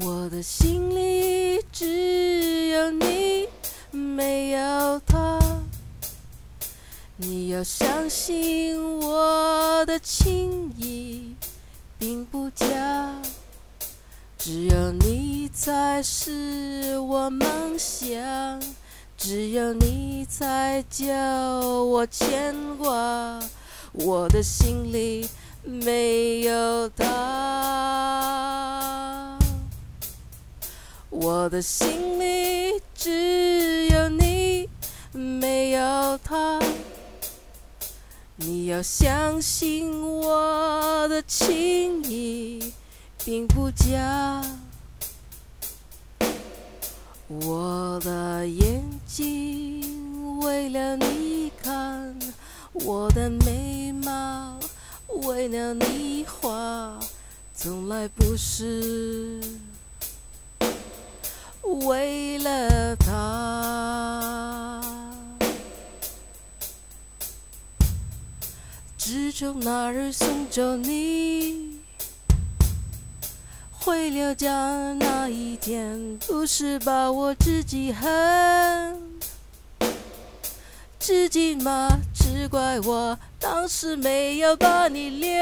我的心里只有你，没有他。你要相信我的情意并不假，只有你才是我梦想，只有你才叫我牵挂。我的心里没有他，我的心里只有你，没有他。你要相信我的情意并不假，我的眼睛为了你看，我的眉毛为了你画，从来不是为了他。自从那日送走你，回了家那一天，不是把我自己恨，至今嘛只怪我当时没有把你留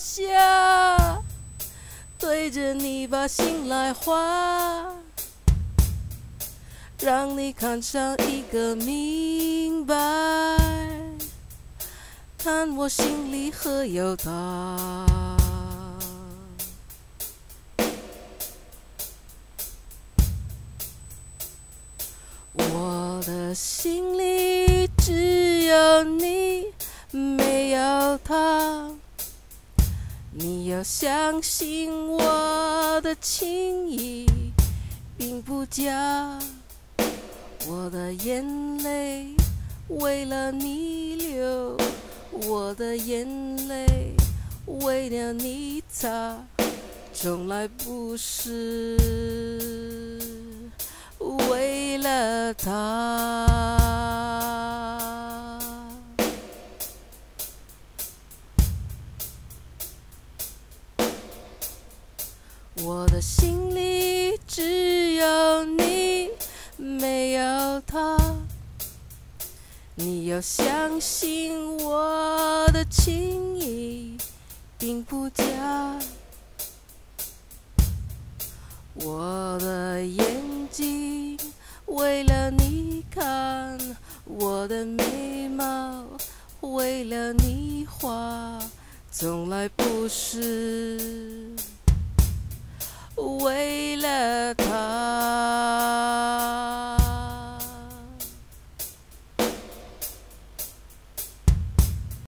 下，对着你把心来画，让你看上一个明白。看我心里何有他？我的心里只有你，没有他。你要相信我的情意并不假，我的眼泪为了你流。我的眼泪为了你擦，从来不是为了他。我的心里只你要相信我的情意并不假，我的眼睛为了你看，我的眉毛为了你画，从来不是为了他。